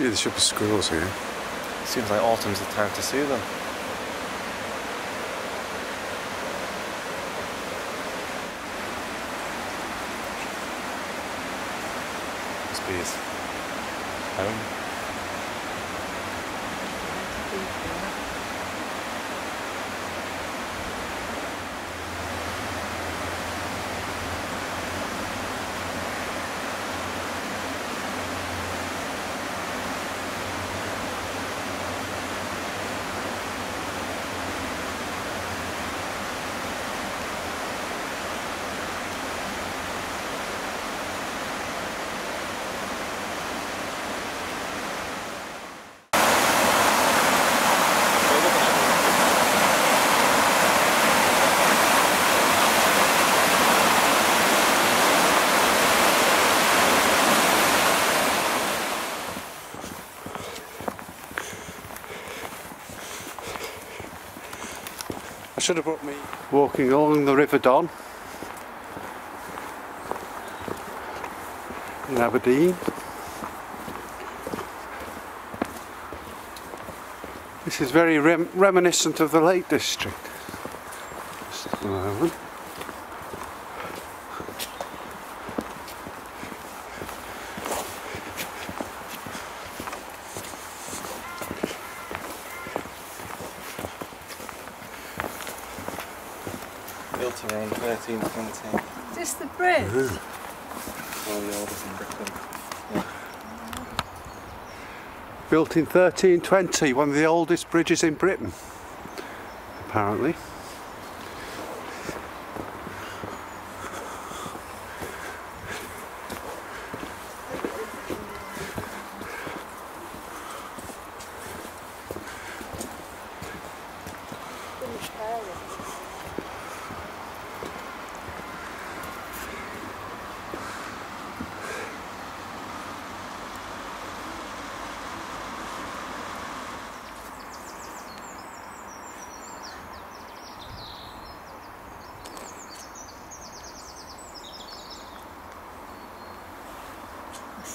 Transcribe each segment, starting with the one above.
Yeah, there should be squirrels here. Seems like autumn's the time to see them. Must be his home. I should have brought me walking along the River Don in Aberdeen. This is very rem reminiscent of the Lake District. Just at the. Built around 1320. Is this the bridge? One of the oldest in Britain. Built in 1320, one of the oldest bridges in Britain, apparently.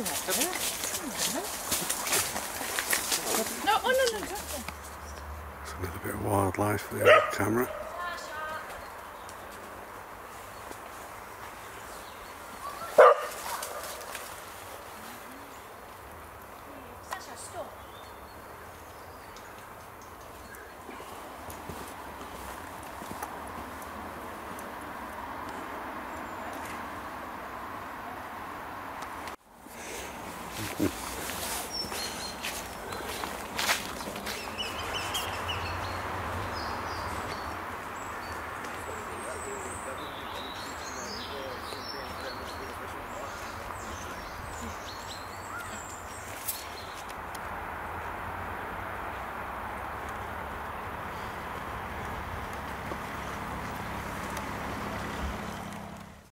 No, oh, no, no, no. Bit of wildlife for the camera. Sasha, stop. Mm-hmm.